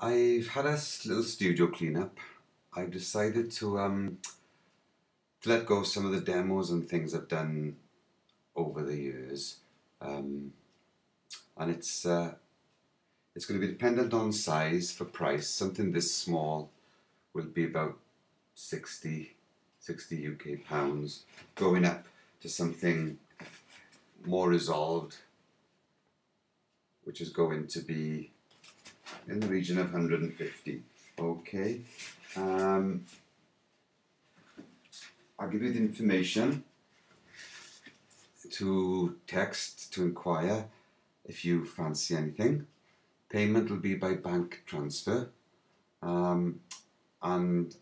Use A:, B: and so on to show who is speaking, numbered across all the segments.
A: I've had a little studio cleanup. I've decided to um to let go of some of the demos and things I've done over the years, um, and it's uh, it's going to be dependent on size for price. Something this small will be about 60, 60 UK pounds, going up to something more resolved, which is going to be in the region of 150. Okay. Um, I'll give you the information to text to inquire if you fancy anything. Payment will be by bank transfer, um, and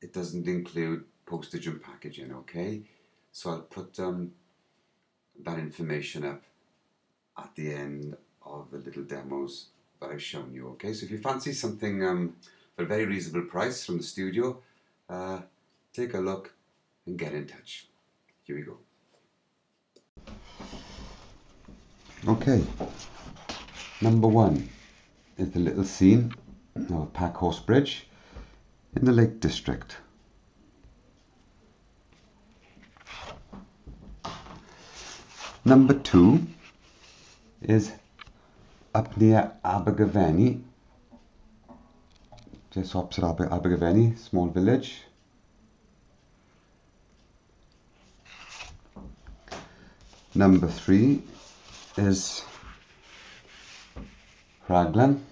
A: it doesn't include postage and packaging. Okay, so I'll put um, that information up at the end of the little demos that I've shown you. Okay, so if you fancy something um, for a very reasonable price from the studio, uh, take a look and get in touch. Here we go. Okay, number one is the little scene of Packhorse Bridge in the Lake District. Number two is up near Abergavenny, just opposite Aber Abergavenny, small village. Number three is Raglan.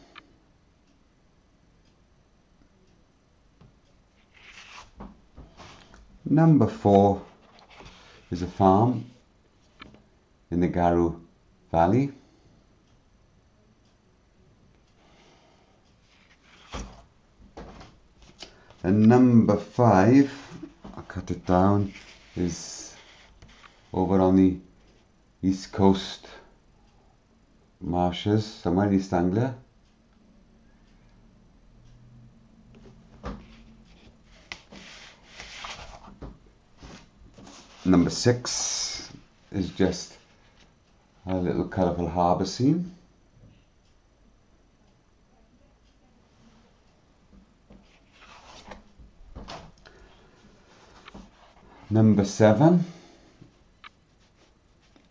A: Number four is a farm in the Garw Valley. And number five, I'll cut it down, is over on the east coast marshes, somewhere in East Anglia. Number six is just a little colourful harbour scene. Number seven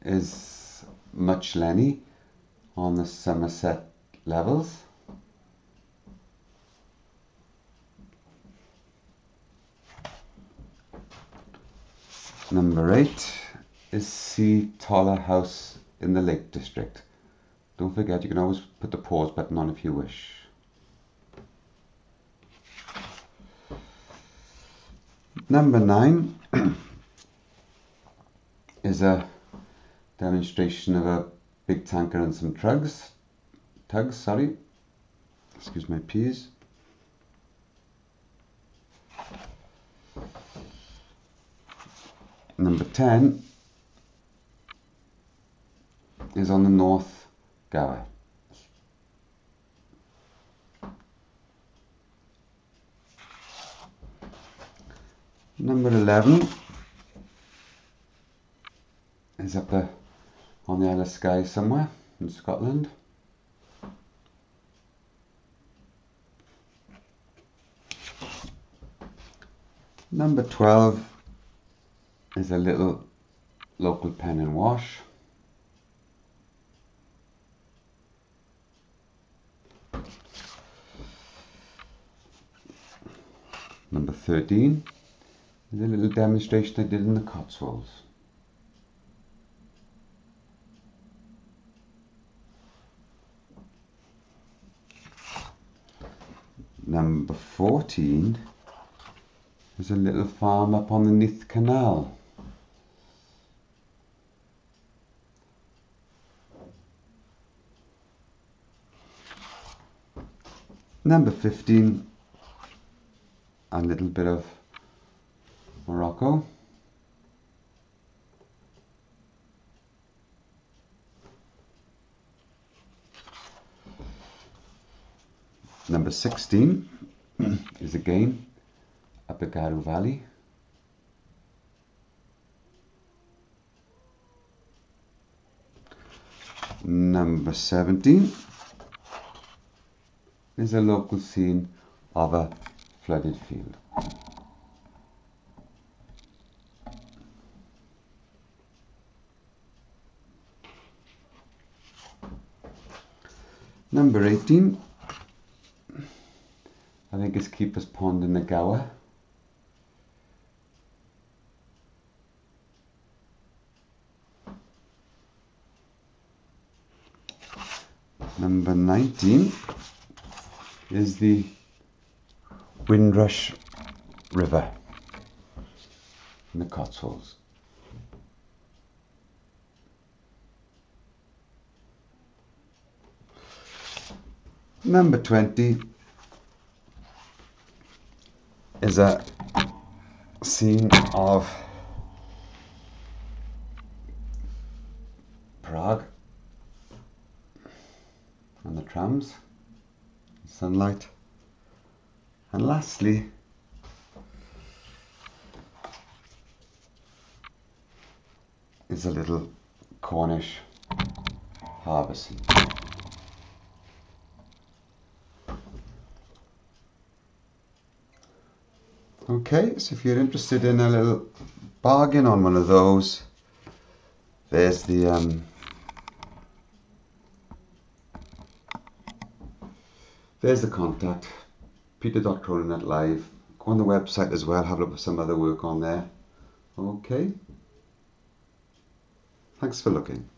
A: is Muchelney on the Somerset levels. Number eight is Seatoller House in the Lake District. Don't forget you can always put the pause button on if you wish. Number nine is a demonstration of a big tanker and some tugs. Tugs, sorry. Excuse my peas. Number 10 is on the North Gower. Number 11 is up there on the Isle of Skye somewhere in Scotland. Number 12 is a little local pen and wash. Number 13 is a little demonstration I did in the Cotswolds. Number 14 is a little farm up on the Neath Canal. Number 15, a little bit of Morocco. Number 16 is again Garw Valley. Number 17 is a local scene of a flooded field. Number 18, I think it's Keeper's Pond in the Gower. Number 19 is the Windrush River in the Cotswolds. Number 20 is a scene of Prague and the trams, sunlight, and lastly, is a little Cornish harbour Okay, so if you're interested in a little bargain on one of those, there's the um, there's the contact, peter.cronin live. Go on the website as well, have a look at some other work on there. Okay. Thanks for looking.